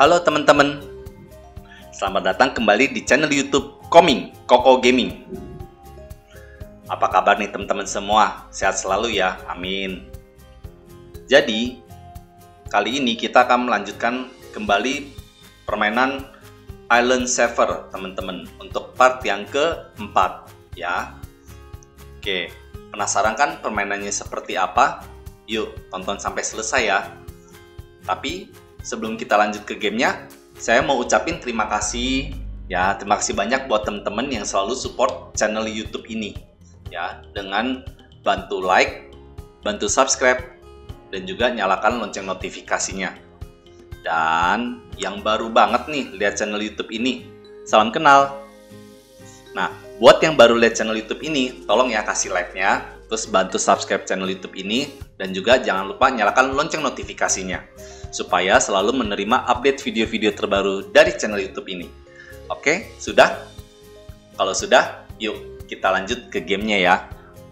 Halo teman-teman, selamat datang kembali di channel YouTube Koming Koko Gaming. Apa kabar nih teman-teman semua? Sehat selalu ya, amin. Jadi, kali ini kita akan melanjutkan kembali permainan Island Saver, teman-teman, untuk part yang keempat, ya. Oke, penasaran kan permainannya seperti apa? Yuk, tonton sampai selesai ya. Tapi, sebelum kita lanjut ke gamenya, saya mau ucapin terima kasih ya, terima kasih banyak buat teman-teman yang selalu support channel YouTube ini ya dengan bantu like, bantu subscribe dan juga nyalakan lonceng notifikasinya. Dan yang baru banget nih lihat channel YouTube ini, salam kenal. Nah, buat yang baru lihat channel YouTube ini, tolong ya kasih like-nya, terus bantu subscribe channel YouTube ini dan juga jangan lupa nyalakan lonceng notifikasinya supaya selalu menerima update video-video terbaru dari channel YouTube ini. Oke, sudah? Kalau sudah, yuk kita lanjut ke gamenya ya.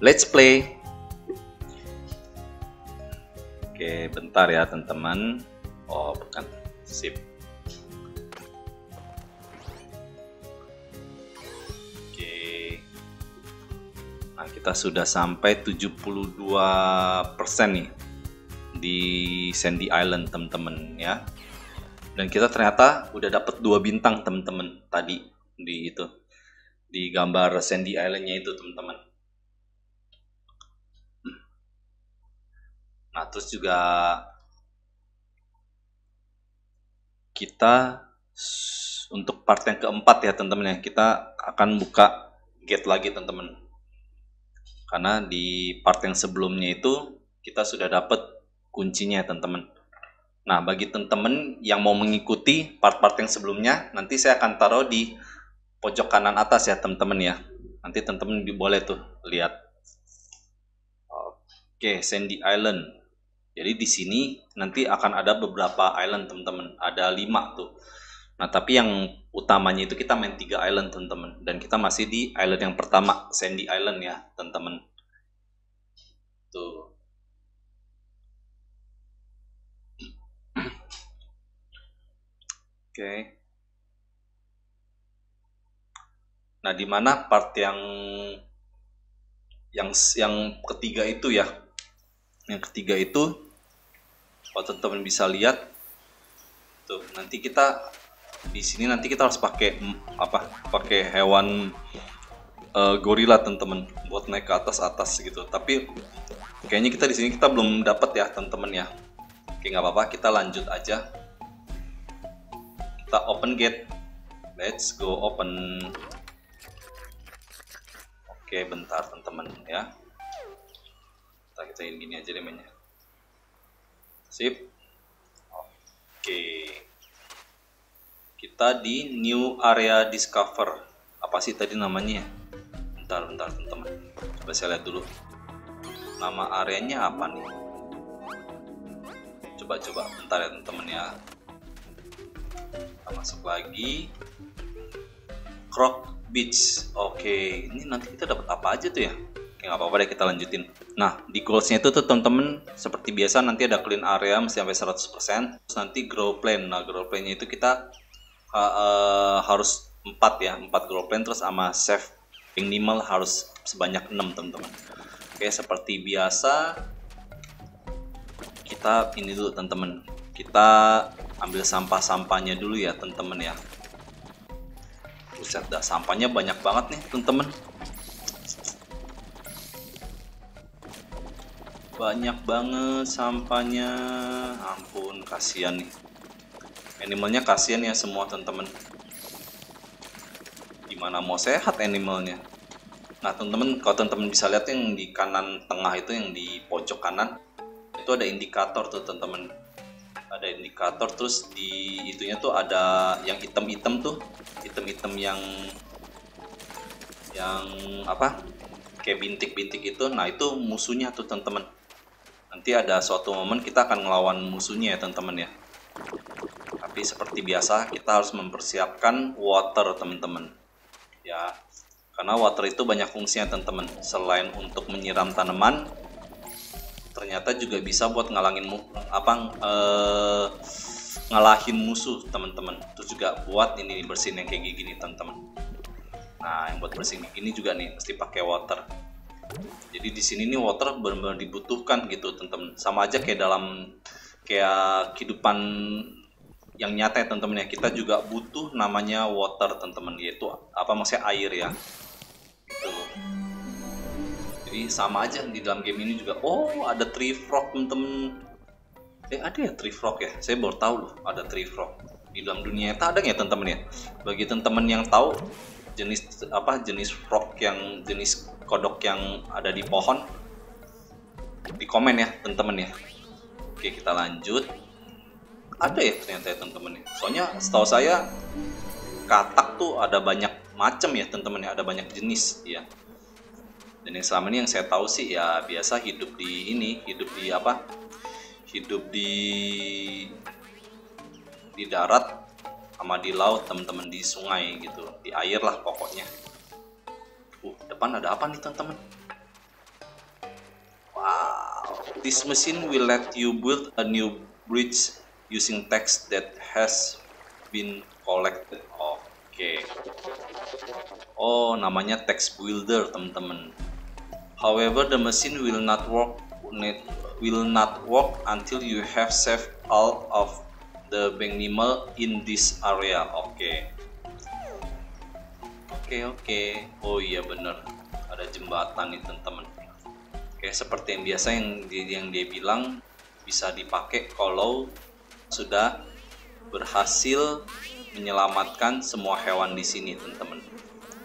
Let's play. Oke, bentar ya teman-teman. Oh, bukan. Sip. Oke. Nah, kita sudah sampai 72% nih di Sandy Island teman-teman ya. Dan kita ternyata udah dapet dua bintang teman-teman tadi di itu di gambar Sandy Islandnya itu teman-teman nah terus juga kita untuk part yang keempat ya teman-teman ya. Kita akan buka gate lagi teman-teman karena di part yang sebelumnya itu kita sudah dapat kuncinya teman-teman. Nah, bagi teman-teman yang mau mengikuti part-part yang sebelumnya, nanti saya akan taruh di pojok kanan atas ya teman-teman ya. Nanti teman-teman boleh tuh lihat. Oke, Sandy Island. Jadi di sini nanti akan ada beberapa island teman-teman. Ada lima tuh. Nah, tapi yang utamanya itu kita main tiga island teman-teman. Dan kita masih di island yang pertama, Sandy Island ya teman-teman. Tuh. Oke. Nah, di mana part yang yang yang ketiga itu ya? Yang ketiga itu kalau teman-teman bisa lihat tuh, nanti kita di sini nanti kita harus pakai apa? Pakai hewan uh, gorila teman-teman buat naik ke atas atas gitu. Tapi kayaknya kita di sini kita belum dapat ya teman-teman ya. Oke nggak apa-apa kita lanjut aja kita open gate. Let's go open. Oke bentar teman-teman ya. Kita kita gini aja deh mainnya. Sip. Oke. Kita di new area discover. Apa sih tadi namanya bentar bentar teman-teman. Coba saya lihat dulu. Nama areanya apa nih? Coba-coba bentar ya teman-teman ya kita masuk lagi. Croc Beach. Oke ini nanti kita dapat apa aja tuh ya? Oke nggak apa-apa deh kita lanjutin. Nah di goalsnya itu tuh teman-teman seperti biasa nanti ada clean area mesti sampai 100% terus nanti grow plan. Nah grow plan itu kita uh, uh, harus 4 ya 4 grow plan. Terus sama save minimal harus sebanyak 6 teman-teman. Oke seperti biasa kita ini dulu teman-teman. Kita ambil sampah-sampahnya dulu ya teman-teman ya. Buset dah sampahnya banyak banget nih teman-teman. Banyak banget sampahnya. Ampun kasihan nih. Animalnya kasihan ya semua teman-teman. Gimana mau sehat animalnya? Nah teman-teman kalau teman-teman bisa lihat yang di kanan tengah itu yang di pojok kanan itu ada indikator tuh teman-teman ada indikator terus di itunya tuh ada yang hitam-hitam tuh. Hitam-hitam yang yang apa? Kayak bintik-bintik itu. Nah itu musuhnya tuh teman-teman. Nanti ada suatu momen kita akan ngelawan musuhnya ya teman-teman ya. Tapi seperti biasa kita harus mempersiapkan water teman-teman. Ya karena water itu banyak fungsinya teman-teman. Selain untuk menyiram tanaman ternyata juga bisa buat ngalangin apa uh, ngalahin musuh teman-teman. Terus juga buat ini bersihin yang kayak gini teman-teman. Nah yang buat bersihin gini juga nih mesti pakai water. Jadi di sini nih water benar-benar dibutuhkan gitu teman-teman. Sama aja kayak dalam kayak kehidupan yang nyata ya teman-teman ya. Kita juga butuh namanya water teman-teman yaitu apa maksudnya air ya. Gitu jadi sama aja di dalam game ini juga. Oh ada tree frog teman-teman eh ada ya tree frog ya? Saya baru tahu loh ada tree frog di dalam dunia nyata. Ada nggak ya teman-teman ya? Bagi teman-teman yang tahu jenis apa jenis frog yang jenis kodok yang ada di pohon di komen ya teman-teman ya. Oke kita lanjut. Ada ya ternyata ya teman-teman ya. Soalnya setahu saya katak tuh ada banyak macam ya teman-teman ya. Ada banyak jenis ya dan yang selama ini yang saya tahu sih ya biasa hidup di ini hidup di apa? Hidup di di darat sama di laut teman-teman di sungai gitu. Di air lah pokoknya. Uh depan ada apa nih teman-teman? Wow. This machine will let you build a new bridge using text that has been collected. Oke. Okay. Oh, namanya text builder, teman-teman. However, the machine will not work will not work until you have saved all of the animal in this area. Oke. Okay. Oke, okay, oke. Okay. Oh iya bener. Ada jembatan nih, teman-teman. Oke, seperti yang biasa yang dia, yang dia bilang bisa dipakai kalau sudah berhasil menyelamatkan semua hewan di sini, teman-teman.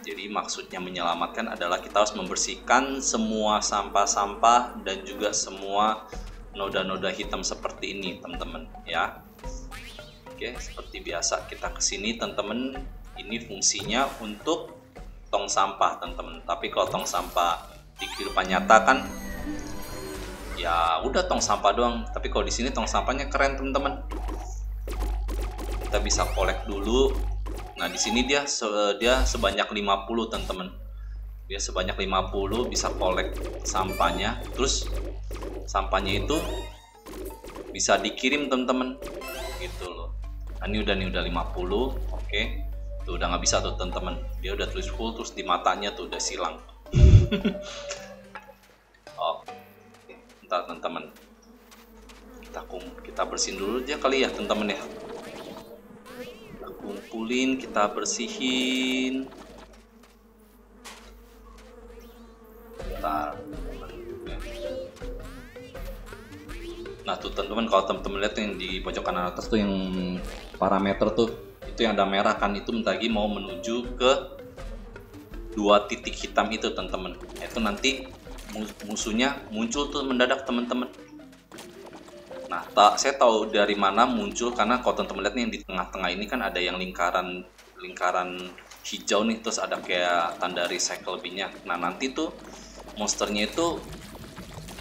Jadi maksudnya menyelamatkan adalah kita harus membersihkan semua sampah-sampah dan juga semua noda-noda hitam seperti ini, teman-teman, ya. Oke, seperti biasa kita ke sini, teman-teman. Ini fungsinya untuk tong sampah, teman-teman. Tapi kalau tong sampah di kehidupan nyata kan ya udah tong sampah doang tapi kalau di sini tong sampahnya keren teman-teman kita bisa kolek dulu. Nah di sini dia dia sebanyak 50 teman-teman. Dia sebanyak 50 bisa kolek sampahnya. Terus sampahnya itu bisa dikirim teman-teman. Gitu loh. Nah, ini udah nih udah 50 oke. Tuh udah nggak bisa tuh teman-teman. Dia udah tulis full terus di matanya tuh udah silang. Kita teman-teman. Kita kita bersihin dulu aja kali ya teman-teman ya kumpulin kita bersihin. Bentar. Nah tuh teman-teman kalau teman-teman lihat yang di pojok kanan atas tuh yang parameter tuh itu yang ada merah kan itu lagi mau menuju ke dua titik hitam itu teman-teman. Itu nanti musuhnya muncul tuh mendadak teman-teman nah tak saya tahu dari mana muncul karena kalau teman-teman lihat nih di tengah-tengah ini kan ada yang lingkaran lingkaran hijau nih terus ada kayak tanda recycle binnya. Nah nanti tuh monsternya itu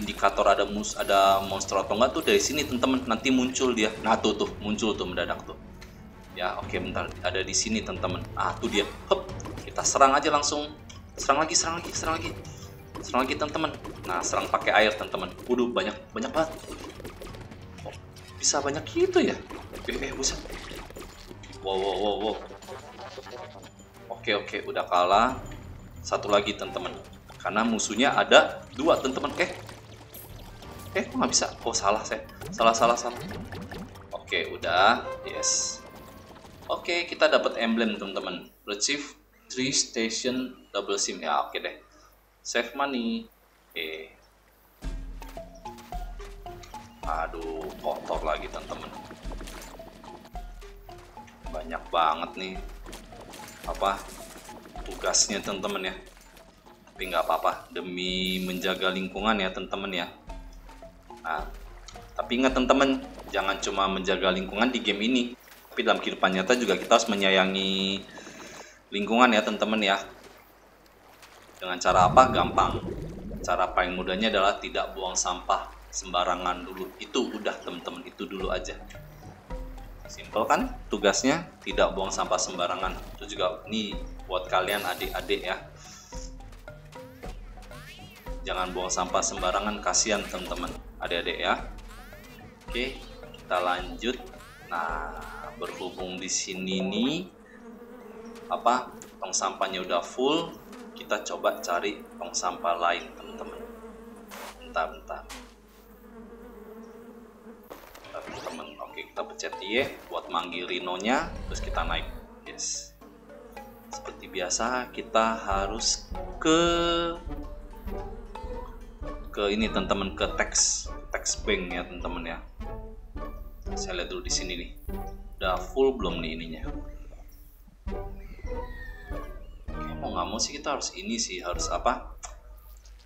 indikator ada mus ada monster atau enggak tuh dari sini teman-teman nanti muncul dia. Nah tuh tuh muncul tuh mendadak tuh. Ya oke bentar ada di sini teman-teman. Ah tuh dia Hup, kita serang aja langsung. Serang lagi serang lagi serang lagi. Serang lagi teman-teman. Nah serang pakai air teman-teman. Waduh banyak banyak banget bisa banyak gitu ya? Eh, eh buset. Wow wow wow wow. Oke oke udah kalah. Satu lagi teman-teman. Karena musuhnya ada dua teman-teman. Eh eh kok nggak bisa? Oh salah saya. Salah salah salah. Oke udah. Yes. Oke kita dapat emblem teman-teman. Retrieve three station double sim. Ya oke deh. Save money. Eh aduh kotor lagi teman-teman. Banyak banget nih apa tugasnya teman-teman ya. Tapi nggak apa-apa demi menjaga lingkungan ya teman-teman ya. Nah tapi ingat teman-teman jangan cuma menjaga lingkungan di game ini. Tapi dalam kehidupan nyata juga kita harus menyayangi lingkungan ya teman-teman ya. Dengan cara apa? Gampang. Cara paling mudahnya adalah tidak buang sampah sembarangan dulu. Itu udah teman-teman, itu dulu aja. Simple kan tugasnya? Tidak buang sampah sembarangan. Itu juga nih buat kalian adik-adik ya. Jangan buang sampah sembarangan, kasihan teman-teman, adik-adik ya. Oke, kita lanjut. Nah, berhubung di sini nih apa tong sampahnya udah full, kita coba cari tong sampah lain, teman-teman. Bentar, bentar. Teman-teman. Oke, kita pencet Y buat manggil Rino-nya, terus kita naik. Yes. Seperti biasa, kita harus ke ke ini teman-teman ke teks teks bank ya teman-teman ya saya lihat dulu di sini nih udah full belum nih ininya Oke, mau nggak mau sih kita harus ini sih harus apa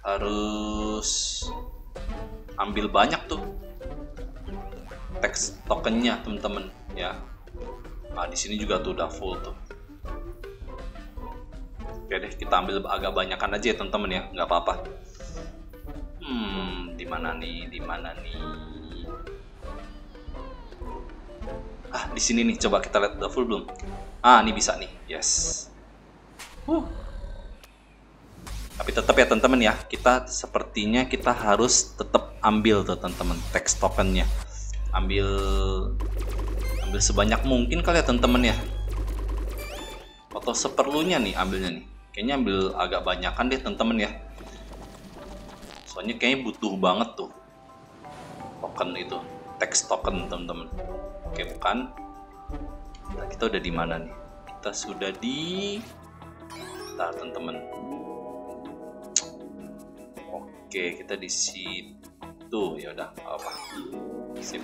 harus ambil banyak tuh teks tokennya teman-teman ya. Nah di sini juga tuh udah full tuh. Oke deh kita ambil agak banyakan aja ya teman-teman ya. Nggak apa-apa. Hmm di mana nih? Di mana nih? Ah di sini nih. Coba kita lihat udah full belum? Ah ini bisa nih. Yes. Uh. tapi tetap ya teman-teman ya. Kita sepertinya kita harus tetap ambil tuh teman-teman teks tokennya ambil ambil sebanyak mungkin kali ya teman-teman ya? Atau seperlunya nih ambilnya nih? Kayaknya ambil agak banyakan deh teman-teman ya. Soalnya kayaknya butuh banget tuh token itu teks token teman-teman. Oke bukan. Nah, kita udah di mana nih? Kita sudah di nah teman-teman. Oke kita di situ. Ya udah apa sip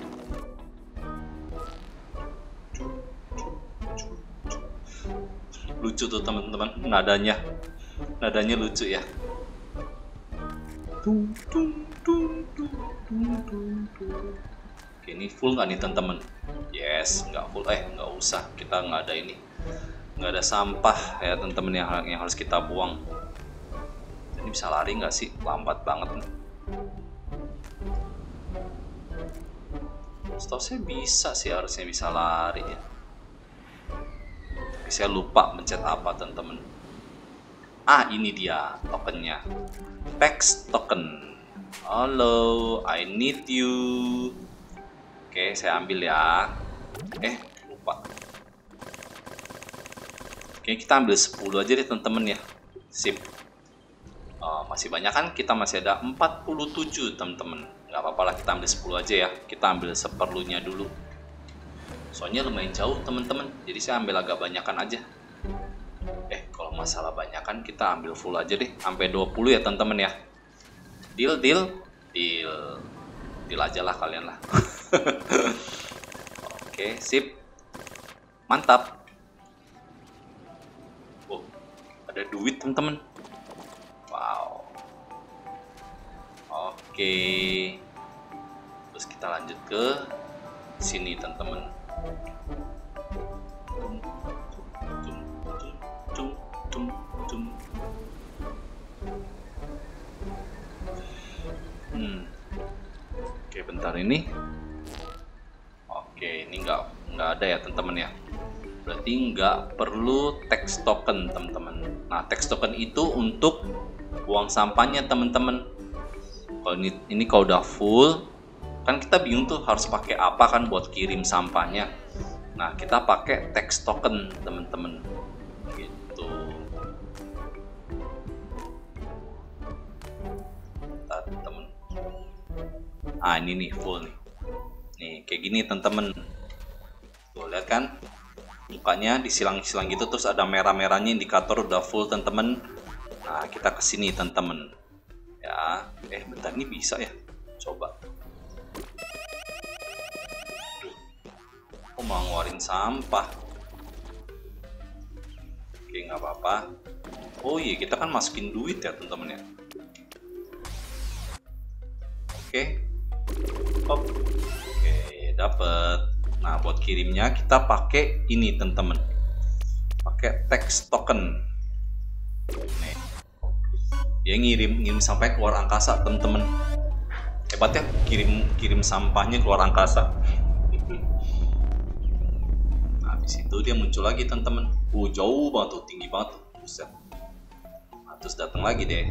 lucu tuh teman-teman nadanya. Nadanya lucu ya. Oke ini full nggak nih teman-teman? Yes nggak full. Eh nggak usah. Kita nggak ada ini. Nggak ada sampah ya teman-teman yang, yang harus kita buang. Ini bisa lari nggak sih? Lambat banget. nih Setahu saya bisa sih harusnya bisa lari ya. Saya lupa mencet apa teman-teman. Ah ini dia tokennya. Text token. Halo I need you. Oke saya ambil ya. Eh lupa. Oke kita ambil 10 aja deh teman-teman ya. Sip. Oh, masih banyak kan? Kita masih ada 47 teman-teman nggak apa-apa lah kita ambil 10 aja ya. Kita ambil seperlunya dulu. Soalnya lumayan jauh teman-teman. Jadi saya ambil agak banyakan aja. Eh kalau masalah banyak kan kita ambil full aja deh. Sampai 20 ya teman-teman ya. Deal deal. Deal. Deal aja lah kalian lah. Oke sip. Mantap. Oh ada duit teman-teman. Wow oke terus kita lanjut ke sini teman-teman Hmm. Oke, bentar ini. Oke, ini nggak nggak ada ya teman-teman ya. Berarti nggak perlu text token teman-teman. Nah, text token itu untuk buang sampahnya teman-teman. Kalau ini ini kalau udah full, kan kita bingung tuh harus pakai apa kan buat kirim sampahnya. Nah, kita pakai text token teman-teman. Gitu. teman ah ini nih full nih nih kayak gini teman-teman tuh lihat kan mukanya disilang-silang gitu terus ada merah-merahnya indikator udah full teman-teman nah kita ke sini teman-teman ya. Eh bentar ini bisa ya? Coba. Duh, mau ngeluarin sampah. Oke nggak apa-apa. Oh iya kita kan masukin duit ya teman-teman ya. Oke. Oke dapat nah buat kirimnya kita pakai ini teman-teman. Pakai text token. Nih dia ngirim ngirim sampai keluar angkasa teman-teman hebat ya kirim kirim sampahnya keluar angkasa. Nah di situ dia muncul lagi teman-teman uh jauh banget tuh tinggi banget tuh buset. Nah, terus datang lagi deh.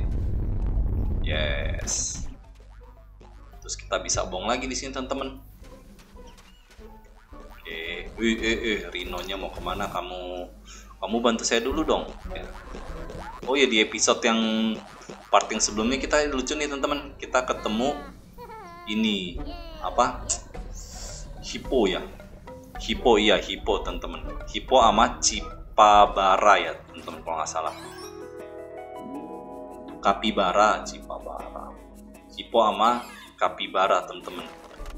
Yes. Terus kita bisa bong lagi di sini teman-teman oke. Wih, eh, eh, Rinonya mau ke mana kamu? Kamu bantu saya dulu dong. Oh ya di episode yang part yang sebelumnya kita lucu nih teman-teman. Kita ketemu ini apa? Hippo ya. Hippo iya Hippo teman-teman. Hippo sama Cipabara ya teman-teman kalau nggak salah. Kapibara, Cipabara. Hippo sama Kapibara teman-teman.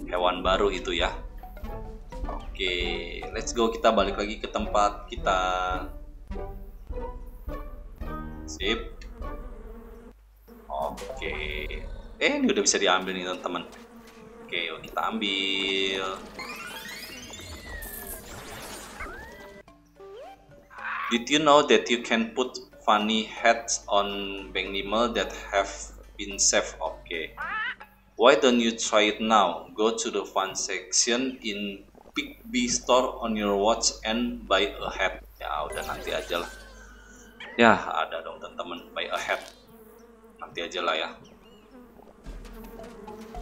Hewan baru itu ya. Oke, let's go kita balik lagi ke tempat kita. Sip. Oke. Eh, ini udah bisa diambil nih teman-teman. Oke, yuk kita ambil. Did you know that you can put funny hats on Bangnimal that have been saved? Oke. Why don't you try it now? Go to the fun section in Pick B store on your watch and buy a hat. Ya udah nanti aja lah. Ya ada dong teman-teman buy a hat. Nanti aja lah ya.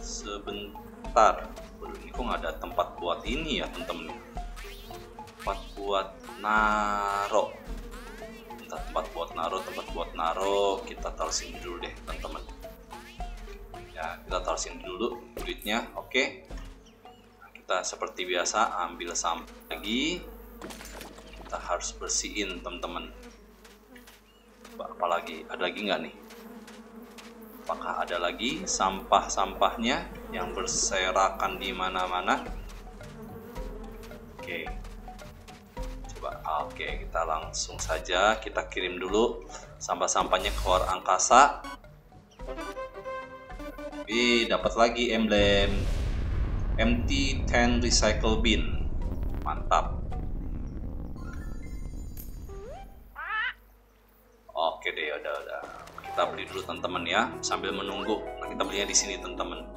Sebentar. Ini kok nggak ada tempat buat ini ya teman-teman. Tempat buat naro. Entah tempat buat naro, tempat buat naro. Kita taruh sini dulu deh teman-teman. Ya kita taruh sini dulu duitnya. Oke. Okay kita seperti biasa ambil sampah lagi. Kita harus bersihin teman-teman. Apalagi? Ada lagi nggak nih? Apakah ada lagi sampah-sampahnya yang berserakan di mana-mana? Oke. Coba oke kita langsung saja kita kirim dulu sampah-sampahnya keluar angkasa. Wih, dapat lagi emblem MT10 recycle bin. Mantap. Oke deh udah udah. Kita beli dulu teman-teman ya. Sambil menunggu. Nah kita belinya di sini teman-teman.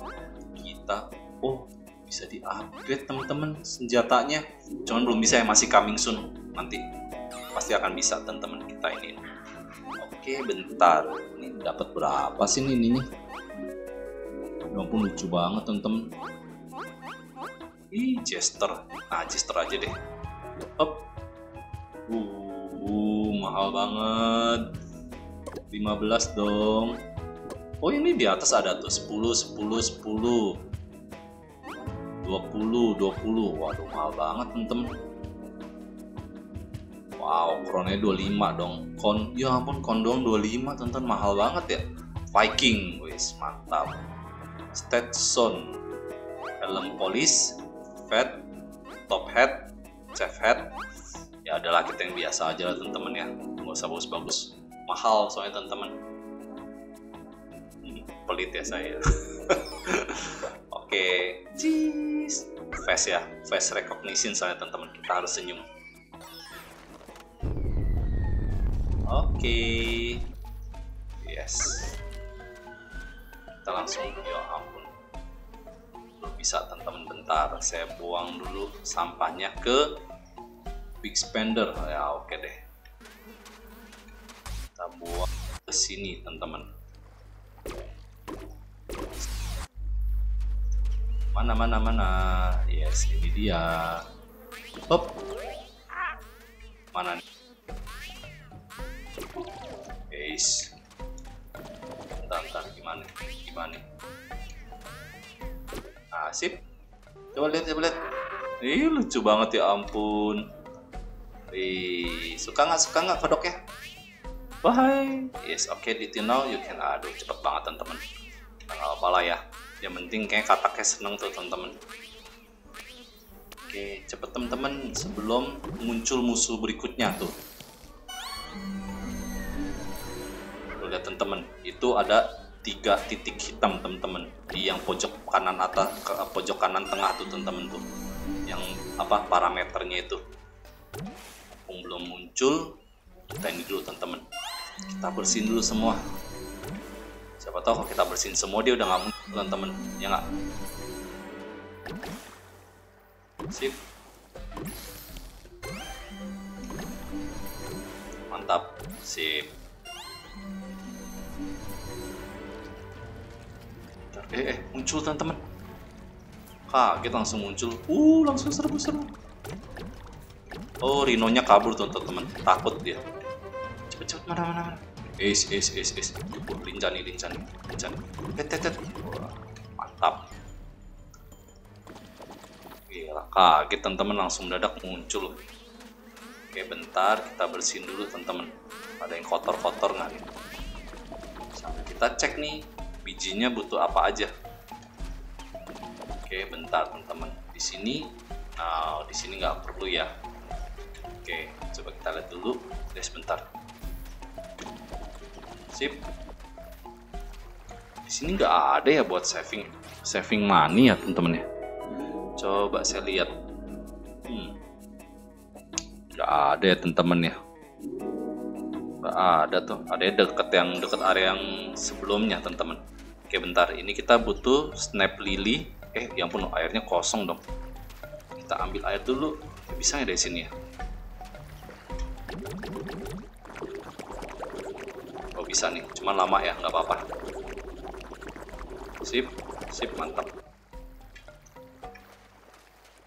Kita oh bisa di upgrade teman-teman senjatanya. Cuman belum bisa ya masih coming soon. Nanti pasti akan bisa teman-teman kita ini. Oke bentar. Ini dapat berapa sih ini nih ya ampun lucu banget teman-teman Ih, Jester. Nah, Jester aja deh. Up. Uh, mahal banget. 15 dong. Oh, ini di atas ada tuh 10, 10, 10. 20, 20. Waduh, mahal banget, temen-temen. Wow, kronnya 25 dong. Kon, ya ampun, kondong 25, temen-temen. Mahal banget ya. Viking, wis mantap. Stetson, helm polis, fat, top hat, chef hat. Ya adalah kita yang biasa aja teman-teman ya. Nggak usah bagus-bagus. Mahal soalnya teman-teman. Pelit ya saya. Oke, okay. cheese. Face ya, face recognition soalnya teman-teman. Kita harus senyum. Oke. Okay. Yes. Kita langsung, ya ampun bisa teman-teman bentar saya buang dulu sampahnya ke big spender. Ya oke deh. Kita buang ke sini teman-teman mana mana mana? Yes ini dia. Hop. mana nih Ih, lucu banget ya ampun. Ih, suka nggak, suka nggak kodok ya? Bye. Yes, oke. Okay, did you know you can... Aduh, cepet banget teman-teman. Nggak apa-apa lah ya. Yang penting kayak kataknya seneng tuh teman-teman. Oke, cepet teman-teman sebelum muncul musuh berikutnya tuh. Tuh lihat teman-teman, itu ada tiga titik hitam teman-teman di yang pojok kanan atas ke pojok kanan tengah tuh teman-teman tuh yang apa parameternya itu. Mumpung belum muncul kita ini dulu teman-teman. Kita bersihin dulu semua. Siapa tahu kalau kita bersihin semua dia udah nggak muncul teman-teman. Ya nggak? Sip. Mantap. Sip. Eh, eh muncul teman-teman kaget langsung muncul uh langsung serbu serbu Oh, rinonya kabur tuh teman. Takut dia. Cepet cepet mana mana mana. Is is is is. Oh, lincah nih lincah nih lincah nih. Tet tet mantap. Gila, kaget teman-teman langsung dadak muncul. Oke, bentar kita bersihin dulu teman-teman. Ada yang kotor-kotor nggak nih? Sampai kita cek nih bijinya butuh apa aja. Oke, bentar teman-teman. Di sini, nah di sini nggak perlu ya. Oke, coba kita lihat dulu. Guys, bentar. Sip. Di sini nggak ada ya buat saving saving money ya teman-teman ya. Coba saya lihat. Hmm. Nggak ada ya teman-teman ya. Nggak ada tuh. Ada deket yang deket area yang sebelumnya teman-teman. Oke bentar. Ini kita butuh snap lily. Eh, yang pun airnya kosong dong. Kita ambil air dulu. Bisa nggak dari sini ya? Oh bisa nih. Cuman lama ya, nggak apa-apa. Sip, sip mantap.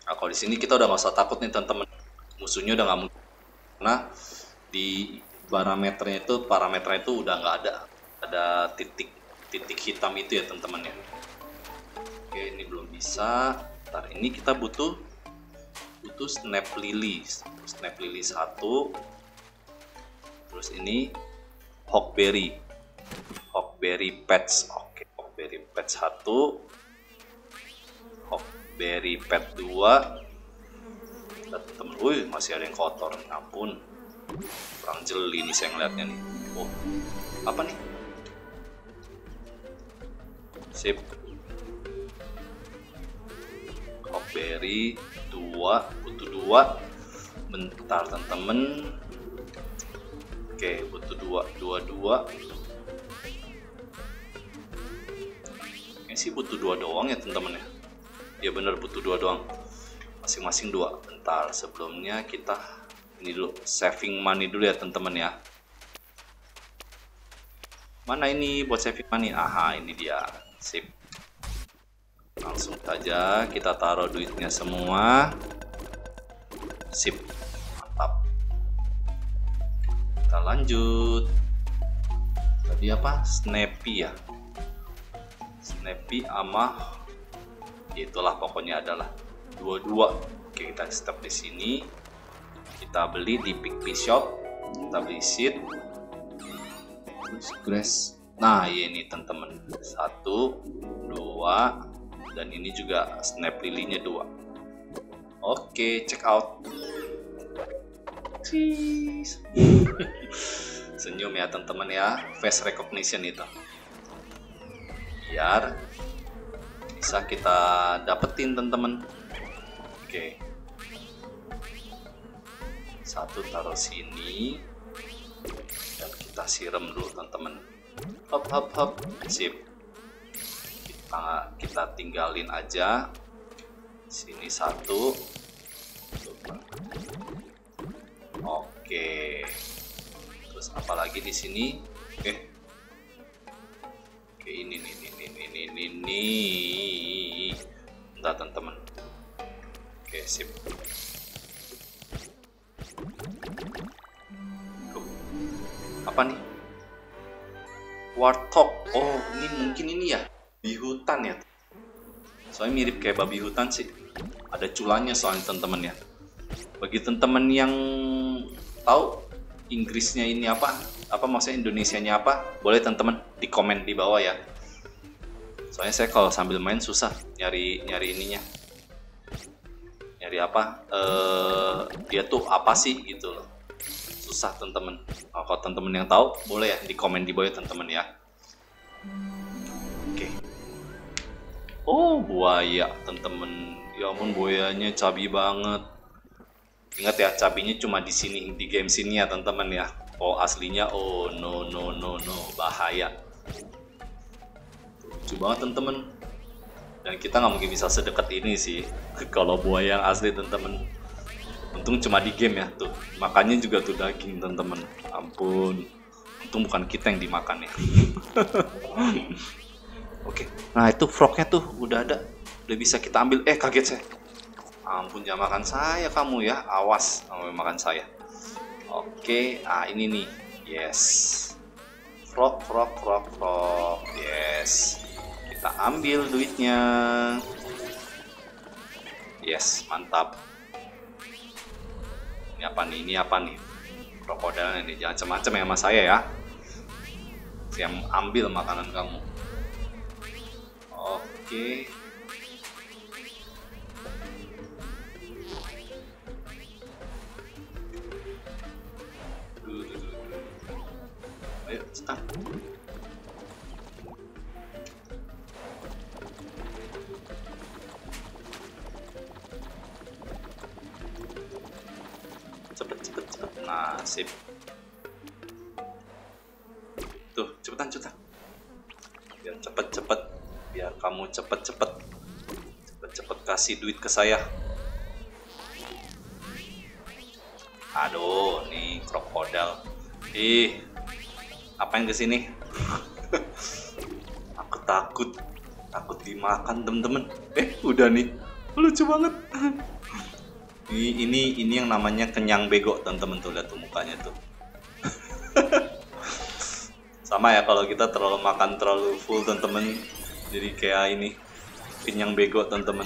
Nah, kalau di sini kita udah nggak usah takut nih teman-teman. Musuhnya udah nggak mungkin. Karena di parameternya itu parameternya itu udah nggak ada ada titik titik hitam itu ya teman-teman ya. Oke ini belum bisa. Ntar ini kita butuh butuh snap lily, snap lily satu. Terus ini hawkberry, hawkberry patch. Oke hawkberry patch satu. Hawkberry pet 2 temen. Wih masih ada yang kotor. Ampun. Kurang jeli nih saya ngeliatnya nih. Oh apa nih? Sip Hawkberry 2 butuh 2 bentar temen-temen oke butuh 2 2 2 ini sih butuh 2 doang ya temen-temen ya? Ya bener butuh 2 doang. Masing-masing 2 bentar sebelumnya kita ini dulu saving money dulu ya teman-teman ya. Mana ini buat saving money? Aha ini dia. Sip langsung saja kita taruh duitnya semua. Sip. Mantap. Kita lanjut. Tadi apa? Snappy ya? Snappy ama itulah pokoknya adalah dua-dua. Oke kita stop di sini. Kita beli di Pikmi Shop. Kita beli seed. Terus grass. Nah ini teman-teman. Satu dua dan ini juga snap lilinya dua. Oke check out. Senyum ya teman-teman ya. Face recognition itu. Biar bisa kita dapetin teman-teman. Oke. Satu taruh sini. Dan kita siram dulu teman-teman. Hop hop hop. Sip kita kita tinggalin aja. Sini satu. Oke. Terus apalagi di sini? Oke oke ini nih ini ini ini ini ini entar teman-teman. Oke sip. Apa nih? Warthog. Oh ini mungkin ini ya di hutan ya. Soalnya mirip kayak babi hutan sih. Ada culanya soalnya teman-teman ya. Bagi teman-teman yang tahu Inggrisnya ini apa apa maksudnya Indonesianya apa boleh teman-teman di komen di bawah ya. Soalnya saya kalau sambil main susah nyari nyari ininya. Nyari apa eh dia tuh apa sih gitu loh. Susah teman-teman. Nah, kalau teman-teman yang tahu boleh ya di komen di bawah ya teman-teman ya oh buaya teman-teman ya ampun buayanya cabi banget. Ingat ya cabinya cuma di sini di game sini ya teman-teman ya. Oh aslinya oh no no no no. Bahaya. Lucu banget teman-teman dan kita nggak mungkin bisa sedekat ini sih kalau buaya yang asli teman-teman untung cuma di game ya tuh. Makannya juga tuh daging teman-teman ampun. Untung bukan kita yang dimakan ya oke nah itu frognya tuh udah ada udah bisa kita ambil eh kaget saya Ampun jangan makan saya kamu ya. Awas kamu makan saya. Oke, ah ini nih. Yes. Frog, frog, frog, frog. Yes. Kita ambil duitnya. Yes, mantap. Ini apa nih? Ini apa nih? Krokodilnya nih. Jangan macam-macam ya sama saya ya. Saya ambil makanan kamu. Oke. Ayo, cepat. Cepet, cepet, cepet. Nah, sip. Tuh, cepetan, cepetan. Biar cepet, cepet. Biar kamu cepet, cepet. Cepet, cepet kasih duit ke saya. Aduh, nih krokodil. Ih, apa yang ke sini? Aku takut, takut dimakan temen-temen. Eh, udah nih, lucu banget. Ini, ini, ini yang namanya kenyang bego temen-temen tuh lihat tuh mukanya tuh. Sama ya kalau kita terlalu makan terlalu full temen-temen, jadi kayak ini kenyang bego temen-temen.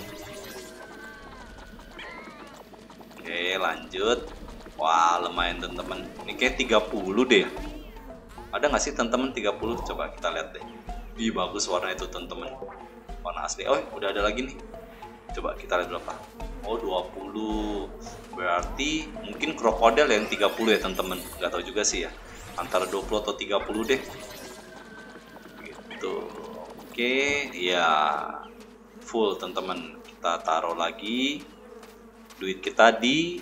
Oke, lanjut. Wah, lumayan teman-teman. Ini kayak 30 deh. Ada nggak sih teman-teman 30? Coba kita lihat deh. Ih, bagus warna itu teman-teman. Warna asli. Oh, udah ada lagi nih. Coba kita lihat berapa. Oh, 20. Berarti mungkin krokodil yang 30 ya teman-teman. Nggak tahu juga sih ya. Antara 20 atau 30 deh. Gitu. Oke, ya. Full teman-teman. Kita taruh lagi duit kita di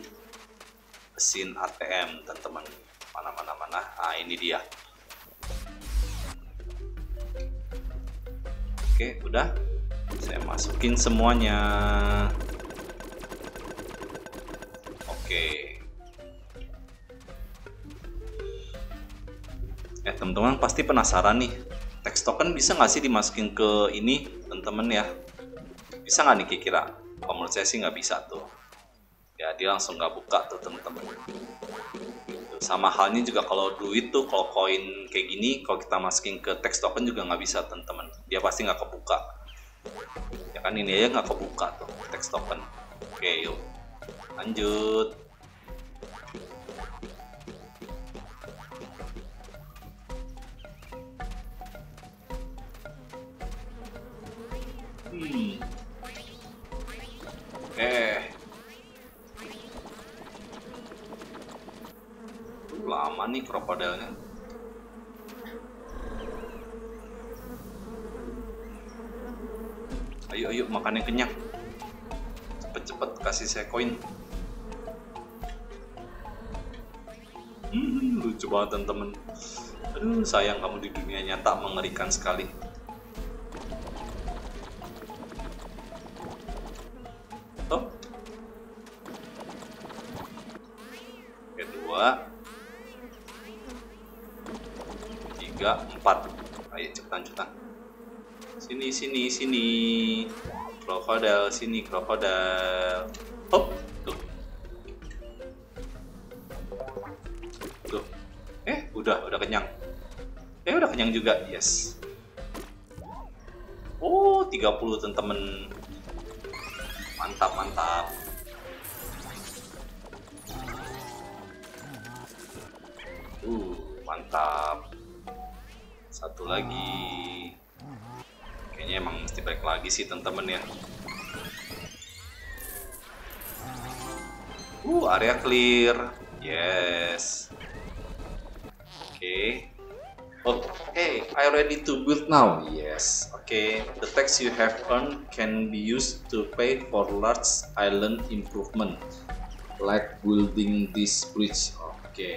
mesin ATM teman-teman mana mana mana ah ini dia. Oke udah. Saya masukin semuanya. Oke. Eh teman-teman pasti penasaran nih teks token bisa nggak sih dimasukin ke ini teman-teman ya? Bisa nggak nih kira-kira? Kalau menurut saya sih nggak bisa tuh. Ya dia langsung nggak buka tuh temen-temen sama halnya juga kalau duit tuh kalau koin kayak gini kalau kita masukin ke teks token juga nggak bisa temen-temen dia pasti nggak kebuka. Ya kan ini aja nggak kebuka tuh teks token. Oke yuk. Lanjut eh. Lama nih krokodilnya. Ayo ayo makan yang kenyang. Cepet-cepet kasih saya koin. Hmm, lucu banget temen-temen aduh sayang kamu di dunia nyata mengerikan sekali krokodil sini krokodil. Hop tuh. Tuh. Eh udah udah kenyang. Eh udah kenyang juga yes. Oh 30 temen-temen. Mantap mantap. Uh mantap. Satu lagi balik lagi sih temen-temen ya uh area clear. Yes. Oke. Okay. oh I ready to build now. Yes. Okay the tax you have earned can be used to pay for large island improvement like building this bridge. Oke. Okay.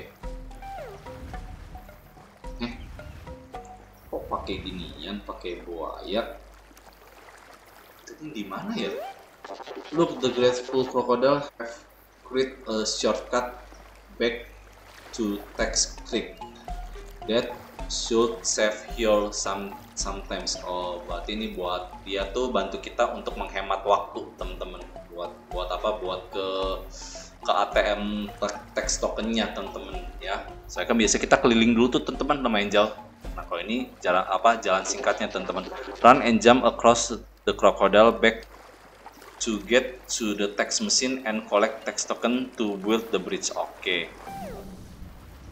kok pakai ginian? Pakai buaya di mana ya? Look the graceful crocodile have create a shortcut back to text creek that should save your some sometimes. Oh berarti ini buat dia tuh bantu kita untuk menghemat waktu teman-teman. Buat buat apa? Buat ke ke ATM tax tokennya teman-teman ya. Saya kan biasa kita keliling dulu tuh teman-teman main jauh nah kalau ini jalan apa jalan singkatnya teman-teman. Run and jump across the crocodile back to get to the tax machine and collect tax token to build the bridge oke okay.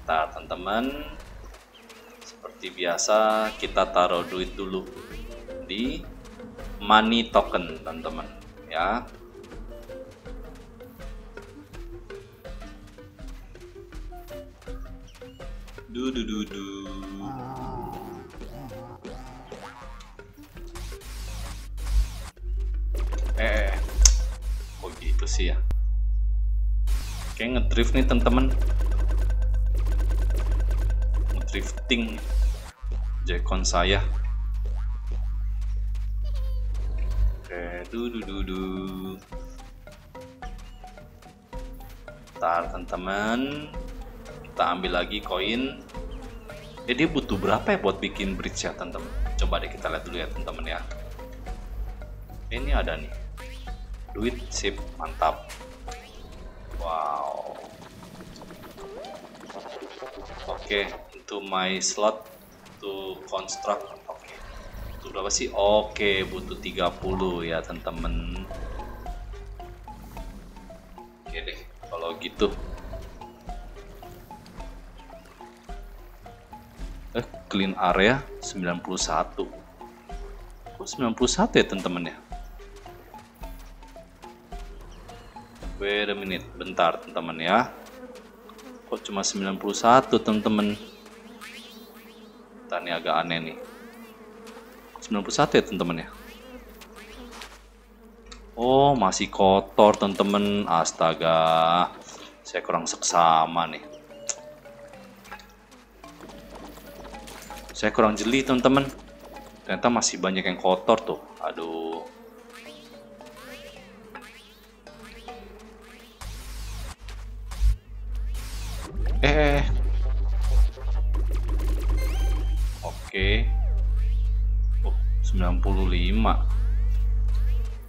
nah teman-teman seperti biasa kita taruh duit dulu di money token teman-teman ya Du du du du. Sih ya? Kayak ngedrift nih teman-teman. Ngedrifting Joycon saya. Oke, du du du du. Ntar teman-teman kita ambil lagi koin eh dia butuh berapa ya buat bikin bridge ya teman-teman coba deh kita lihat dulu ya teman-teman ya ini ada nih duit sip mantap. Wow. Oke okay, itu my slot to construct. Oke. Okay. itu berapa sih? Oke okay, butuh 30 ya teman-teman. Oke deh kalau gitu. Clean area 91 kok 91 ya teman-teman ya wait a minute. Bentar teman-teman ya. Kok cuma 91 teman-teman? Ini agak aneh nih. 91 ya teman-teman ya? Oh masih kotor teman-teman. Astaga. Saya kurang seksama nih. Saya kurang jeli teman-teman. Ternyata masih banyak yang kotor tuh. Aduh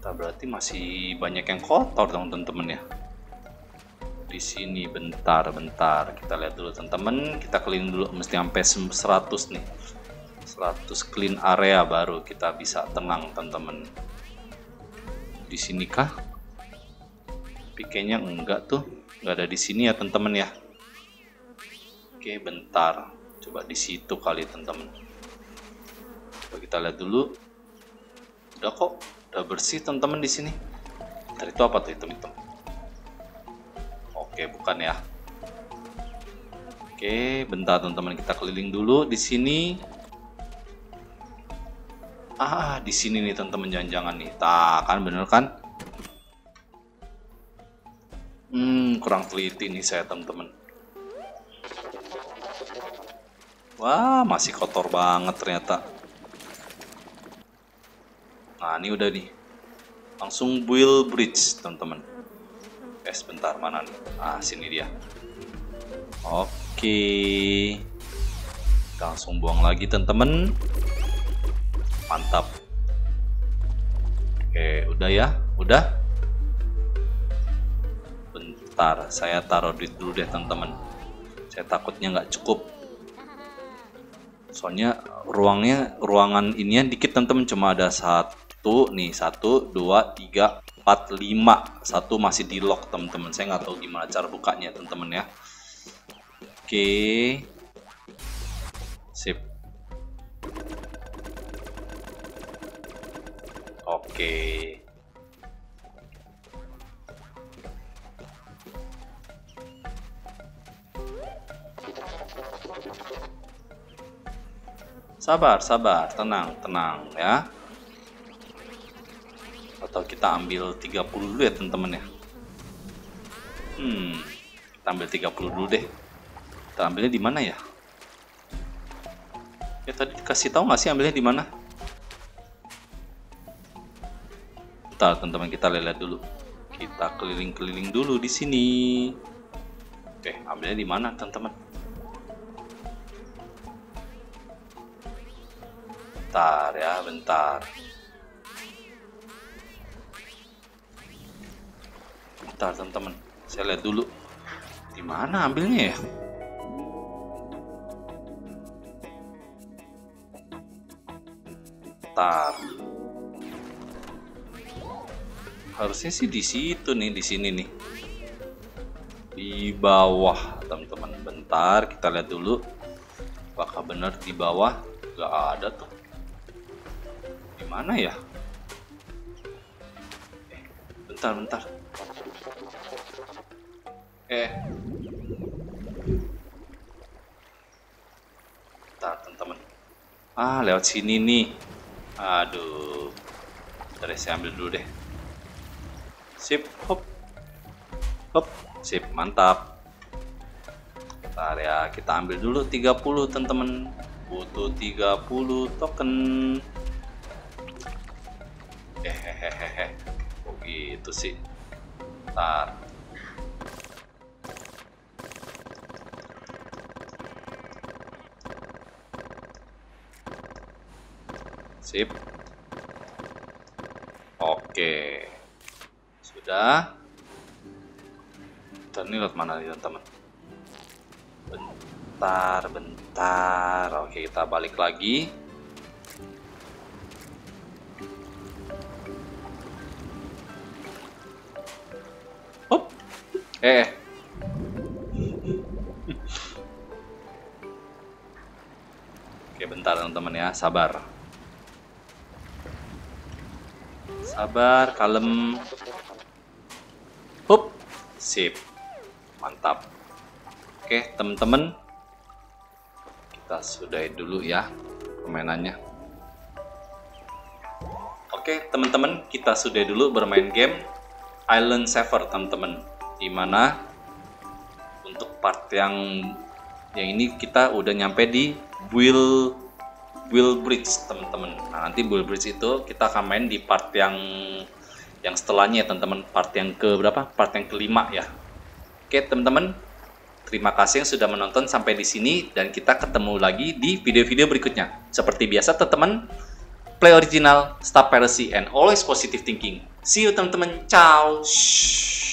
nah, berarti masih banyak yang kotor dong teman-teman ya. Di sini bentar bentar. Kita lihat dulu teman-teman. Kita keliling dulu mesti sampai 100 nih. 100 clean area baru kita bisa tenang teman-teman. Di sini kah? Pikirnya enggak tuh. Enggak ada di sini ya teman-teman ya. Oke bentar. Coba di situ kali teman-teman. Kita lihat dulu. Udah kok udah bersih teman-teman di sini Tadi itu apa tuh hitam-hitam Oke, bukan ya. Oke, bentar teman-teman kita keliling dulu di sini. Ah, di sini nih teman-teman jangan-jangan nih. Tak kan bener kan? Hmm, kurang teliti nih saya teman-teman. Wah, masih kotor banget ternyata. Nah, ini udah nih. Langsung build bridge, teman-teman. Eh sebentar mana nih? Ah sini dia. Oke. Langsung buang lagi teman-teman. Mantap. Oke udah ya? Udah? Bentar saya taruh duit dulu deh teman-teman. Saya takutnya nggak cukup. Soalnya ruangnya ruangan ini dikit teman-teman. Cuma ada satu nih satu dua tiga 45 satu masih di lock teman-teman. Saya nggak tahu gimana cara bukanya teman-teman ya. Oke. Sip. Oke. Sabar sabar. Tenang tenang ya atau kita ambil 30 dulu ya teman-teman ya. Hmm kita ambil 30 dulu deh. Kita ambilnya di mana ya? Ya tadi dikasih tahu nggak sih ambilnya di mana? Bentar teman-teman kita lihat dulu. Kita keliling-keliling dulu di sini. Oke ambilnya di mana teman-teman? Bentar ya bentar bentar teman-teman. Saya lihat dulu. Di mana ambilnya ya? Bentar. Harusnya sih di situ nih di sini nih. Di bawah teman-teman. Bentar kita lihat dulu. Apakah benar di bawah? Nggak ada tuh. Di mana ya? Eh, bentar bentar eh. Bentar teman-teman. Ah lewat sini nih. Aduh. Bentar ya, saya ambil dulu deh. Sip hop. Hop. Sip mantap. Bentar ya kita ambil dulu 30 teman-teman. Butuh 30 token. Hehehehe oh gitu sih. Bentar Sip. Oke. Sudah. Dan ini lewat mana nih teman-teman? Bentar, bentar. Oke, kita balik lagi. Hop. Eh. Oke, bentar teman-teman ya, sabar. Sabar, kalem. Hup, sip. Mantap. Oke, teman-teman. Kita sudahi dulu ya permainannya. Oke, teman-teman, kita sudah dulu bermain game Island Saver, teman-teman. Di mana untuk part yang yang ini kita udah nyampe di Will Will Bridge teman-teman. Nah nanti Will Bridge itu kita akan main di part yang yang setelahnya ya teman-teman. Part yang ke berapa? Part yang kelima ya. Oke teman-teman, terima kasih yang sudah menonton sampai di sini dan kita ketemu lagi di video-video berikutnya. Seperti biasa teman-teman, play original, stop piracy, and always positive thinking. See you teman-teman, ciao. Shh.